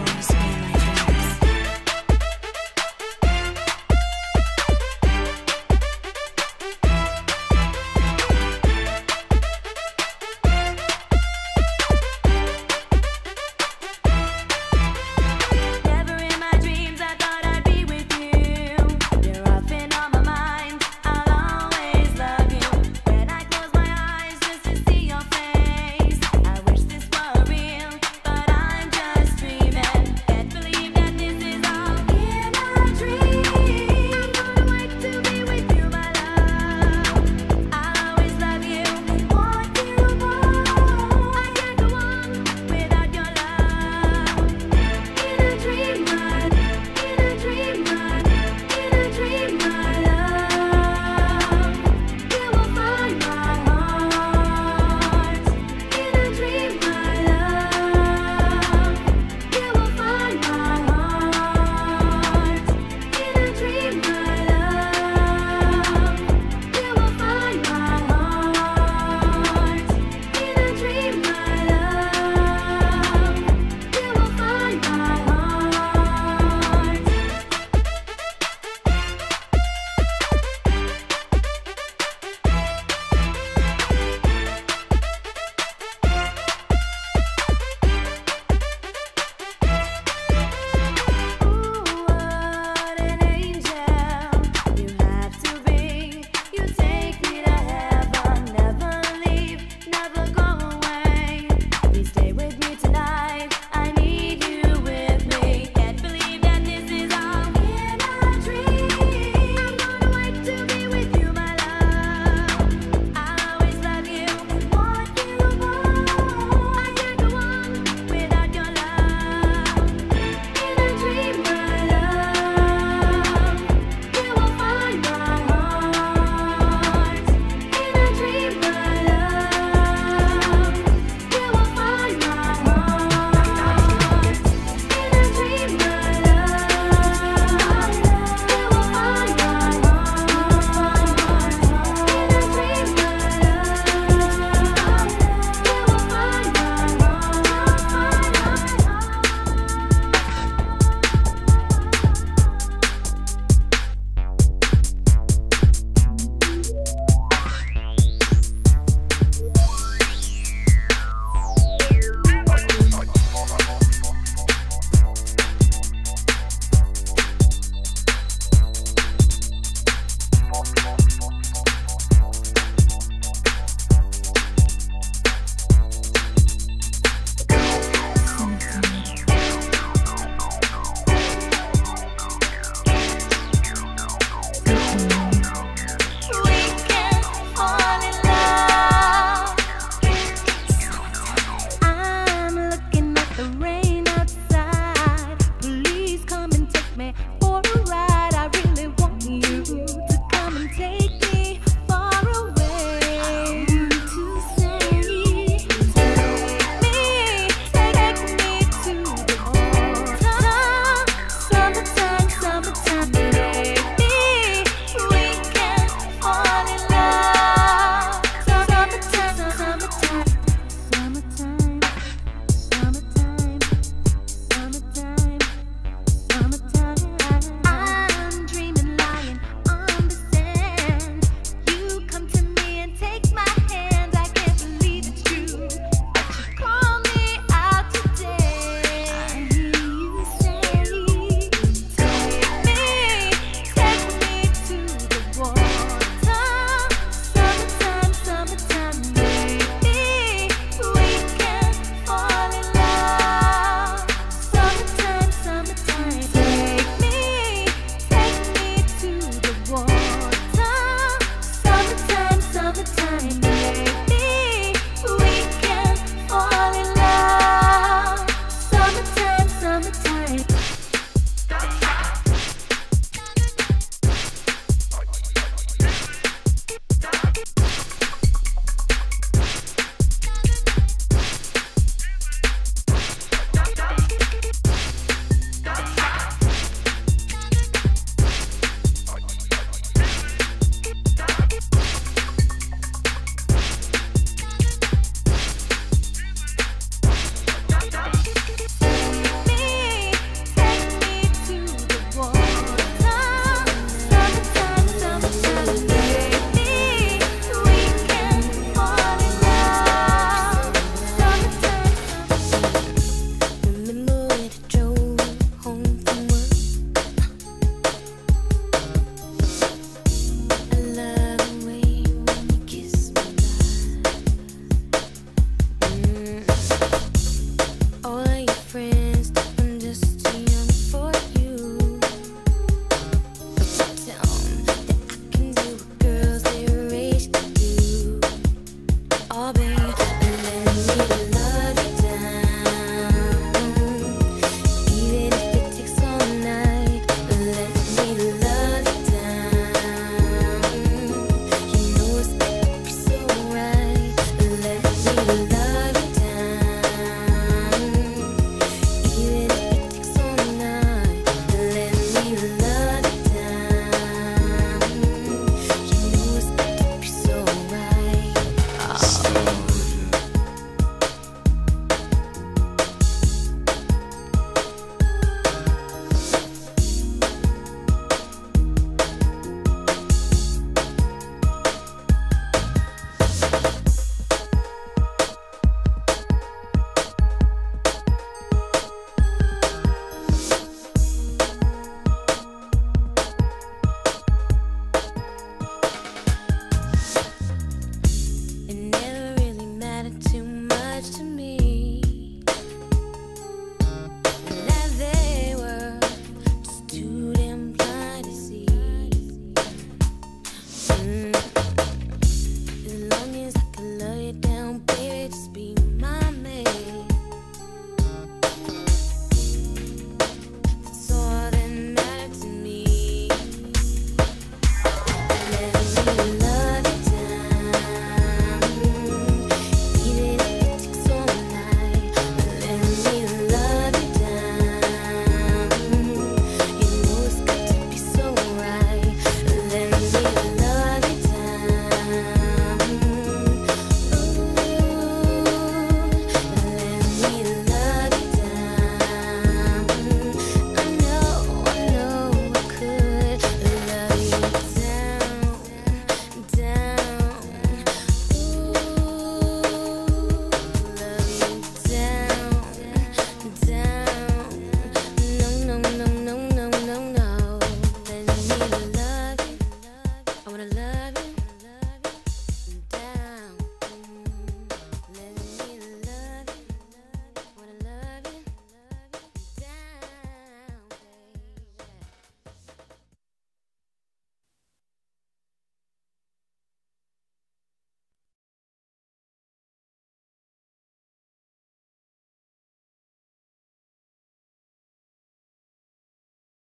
always be in